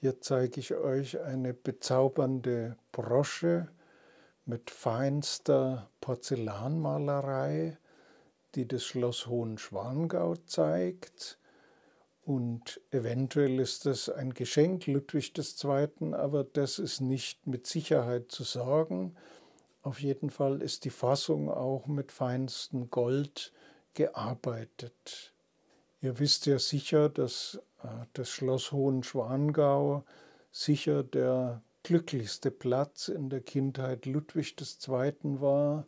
Hier zeige ich euch eine bezaubernde Brosche mit feinster Porzellanmalerei, die das Schloss Hohenschwangau zeigt. Und eventuell ist das ein Geschenk Ludwig II., aber das ist nicht mit Sicherheit zu sagen. Auf jeden Fall ist die Fassung auch mit feinstem Gold gearbeitet. Ihr wisst ja sicher, dass äh, das Schloss Hohenschwangau sicher der glücklichste Platz in der Kindheit Ludwig II. war,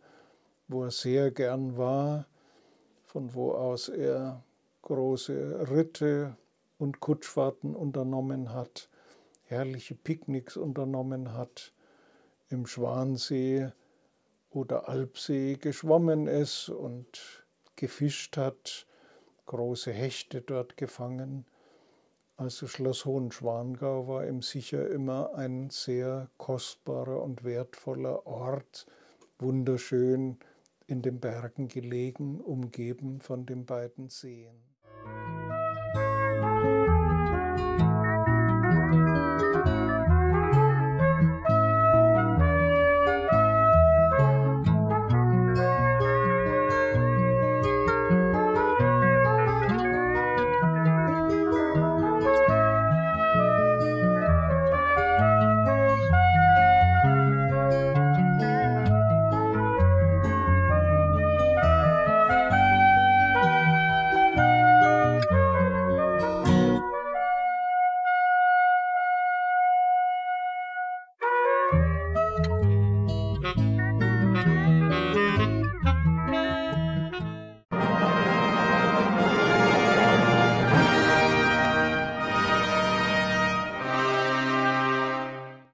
wo er sehr gern war, von wo aus er große Ritte und Kutschfahrten unternommen hat, herrliche Picknicks unternommen hat, im Schwansee oder Alpsee geschwommen ist und gefischt hat, große Hechte dort gefangen. Also Schloss Hohenschwangau war ihm sicher immer ein sehr kostbarer und wertvoller Ort, wunderschön in den Bergen gelegen, umgeben von den beiden Seen.